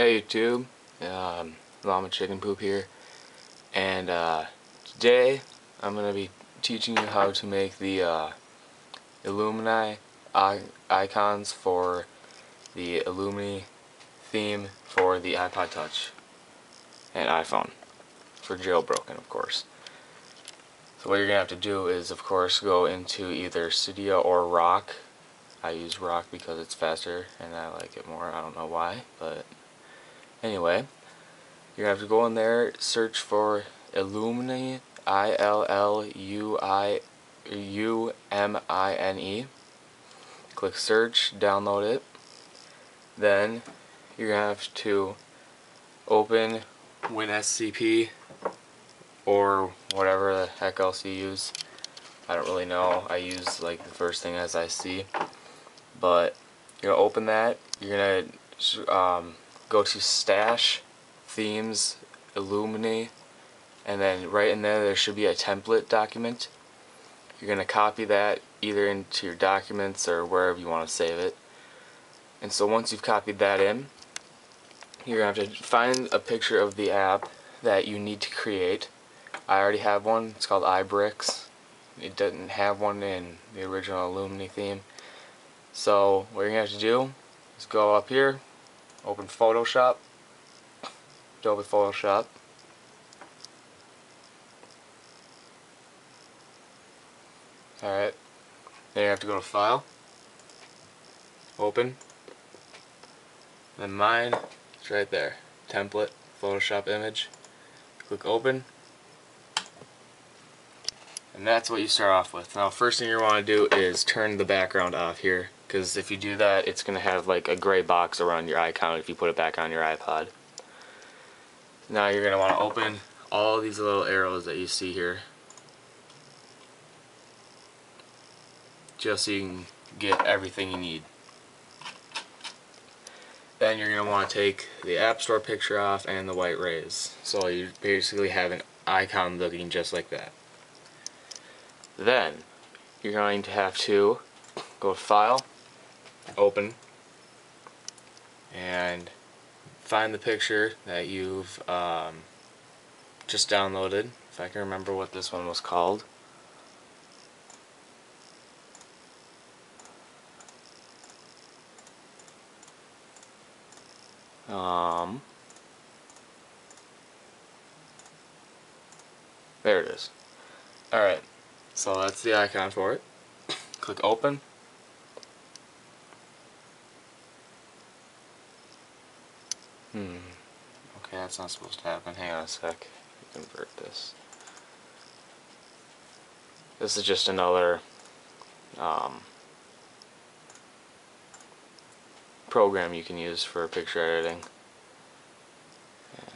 Hey YouTube, um, Llama Chicken Poop here, and uh, today I'm going to be teaching you how to make the uh, Illumini icons for the Illumini theme for the iPod Touch and iPhone, for jailbroken of course. So what you're going to have to do is of course go into either Cydia or Rock. I use Rock because it's faster and I like it more, I don't know why, but Anyway, you have to go in there, search for Illumine, I-L-L-U-I-U-M-I-N-E. Click search, download it. Then to have to open WinSCP or whatever the heck else you use. I don't really know. I use like the first thing as I see. But you're to open that. You're to um, go to stash themes illumine and then right in there there should be a template document. You're going to copy that either into your documents or wherever you want to save it. And so once you've copied that in you're going to have to find a picture of the app that you need to create. I already have one. It's called iBricks. It doesn't have one in the original Illumini theme. So what you're going to have to do is go up here Open Photoshop, Adobe Photoshop. Alright, then you have to go to File, Open, then mine, it's right there, Template, Photoshop image. Click Open, and that's what you start off with. Now first thing you want to do is turn the background off here because if you do that it's going to have like a gray box around your icon if you put it back on your iPod. Now you're going to want to open all these little arrows that you see here just so you can get everything you need. Then you're going to want to take the App Store picture off and the white rays. So you basically have an icon looking just like that. Then you're going to have to go to File, open and find the picture that you've um, just downloaded if I can remember what this one was called. Um, there it is. Alright so that's the icon for it. Click open Hmm. Okay, that's not supposed to happen. Hang on a sec. Convert this. This is just another um, program you can use for picture editing.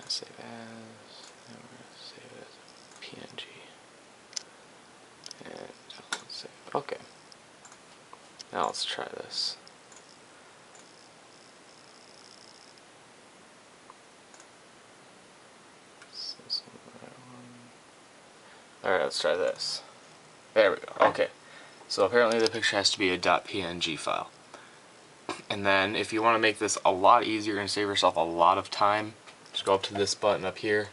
save as. save as PNG. And save. Okay. Now let's try this. Alright, let's try this. There we go. Okay. So apparently the picture has to be a .png file. And then if you want to make this a lot easier and save yourself a lot of time, just go up to this button up here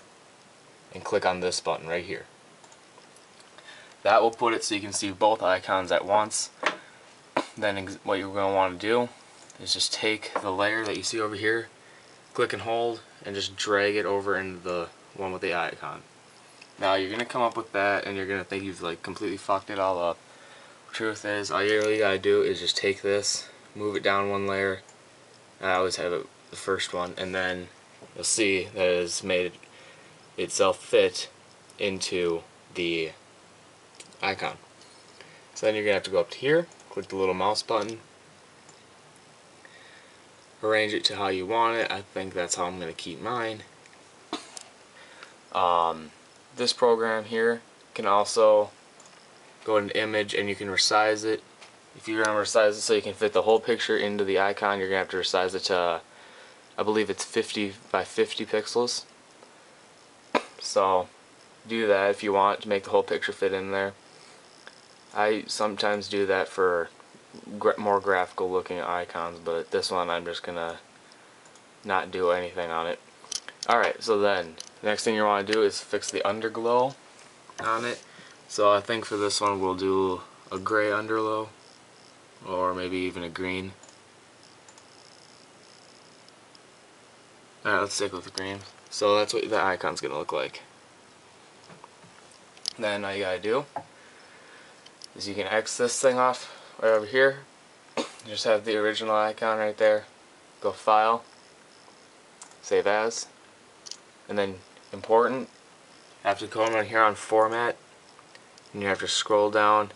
and click on this button right here. That will put it so you can see both icons at once. Then what you're going to want to do is just take the layer that you see over here, click and hold, and just drag it over into the one with the icon. Now you're gonna come up with that and you're gonna think you've like completely fucked it all up. Truth is, all you really gotta do is just take this, move it down one layer. I always have it the first one, and then you'll see that it has made itself fit into the icon. So then you're gonna have to go up to here, click the little mouse button, arrange it to how you want it. I think that's how I'm gonna keep mine. Um, this program here. Can also go into image and you can resize it. If you're going to resize it so you can fit the whole picture into the icon you're going to have to resize it to uh, I believe it's 50 by 50 pixels. So do that if you want to make the whole picture fit in there. I sometimes do that for gra more graphical looking icons but this one I'm just gonna not do anything on it. Alright, so then, next thing you want to do is fix the underglow on it. So I think for this one we'll do a gray underglow, or maybe even a green. Alright, let's stick with the green. So that's what the icon's going to look like. Then all you gotta do is you can X this thing off right over here. You just have the original icon right there. Go File, Save As, and then Important. To come on here on Format, and you have to scroll down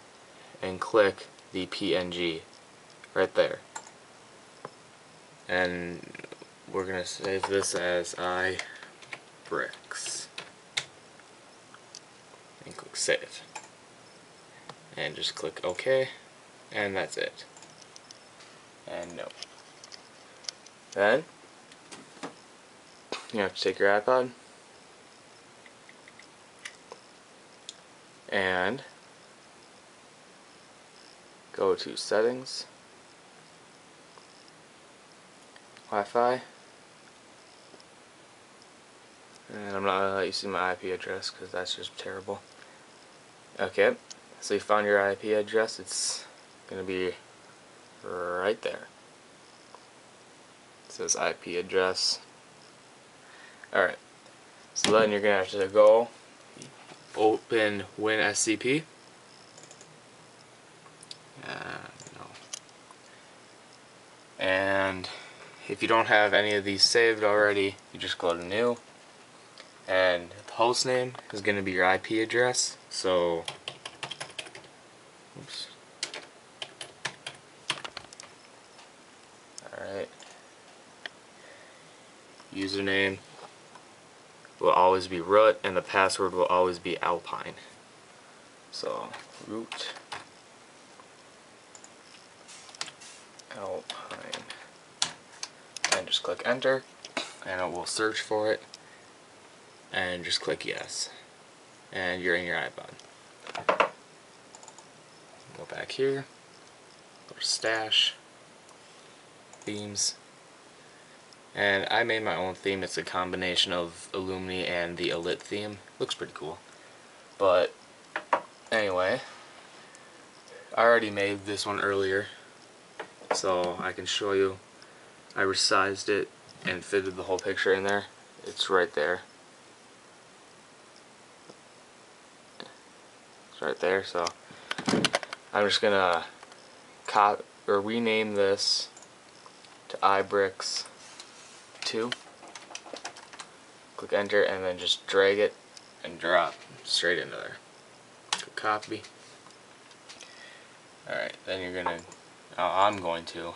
and click the PNG right there. And we're gonna save this as iBricks and click save. And just click OK and that's it. And no. Then you have to take your iPod and go to settings Wi-Fi and I'm not going to let you see my IP address because that's just terrible Okay, so you found your IP address. It's going to be right there. It says IP address. Alright, so then you're going to have to go open WinSCP. Uh, no. And if you don't have any of these saved already, you just go to new and the host name is going to be your IP address so oops alright username will always be root and the password will always be alpine. So root alpine. And just click enter and it will search for it. And just click yes. And you're in your iPod. Go back here. Go to stash. Themes and I made my own theme. It's a combination of Illumini and the Alit theme. Looks pretty cool. But anyway I already made this one earlier so I can show you. I resized it and fitted the whole picture in there. It's right there. It's right there, so I'm just gonna cop or rename this to iBricks 2. Click enter and then just drag it and drop straight into there. Click copy. Alright, then you're gonna, uh, I'm going to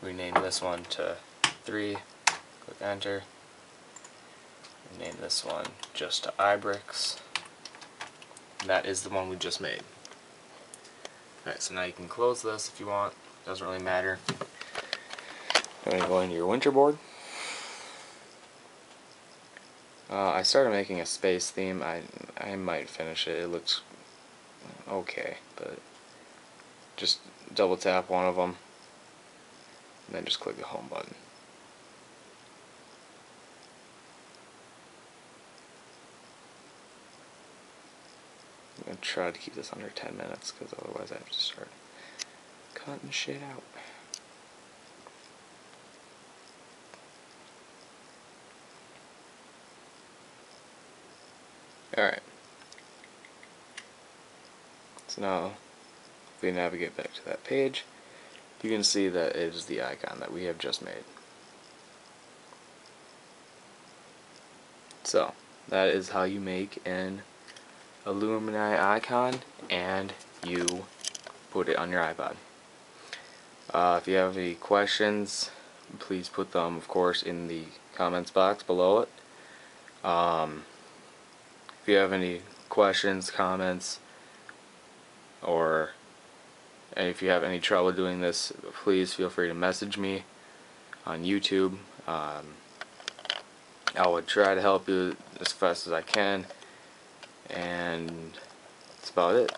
rename this one to 3. Click enter. Name this one just to iBricks that is the one we just made. Alright, so now you can close this if you want. Doesn't really matter. I'm going to go into your WinterBoard. Uh, I started making a space theme. I I might finish it. It looks okay, but just double tap one of them, and then just click the home button. I'm to try to keep this under 10 minutes because otherwise I have to start cutting shit out. Alright. So now, if we navigate back to that page, you can see that it is the icon that we have just made. So, that is how you make an Illumini icon and you put it on your iPod. Uh, if you have any questions, please put them, of course, in the comments box below it. Um, if you have any questions, comments, or if you have any trouble doing this, please feel free to message me on YouTube. Um, I will try to help you as fast as I can and that's about it